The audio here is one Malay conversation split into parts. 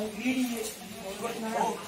поверили в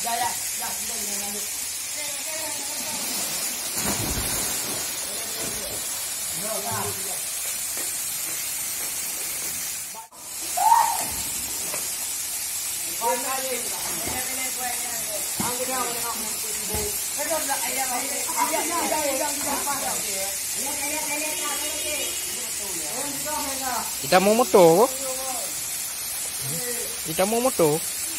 Dah, dah, dah, kita boleh lanjut. No, no. Kita mau motor Kita mau motor